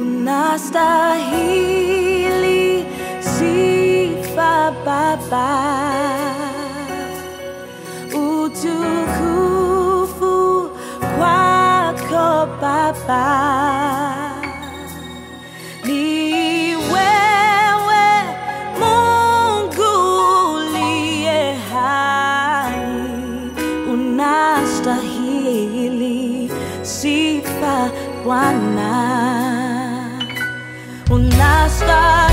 unastahili sifa Baba, utukufu kwako Baba. Ni wewe Uliye hai,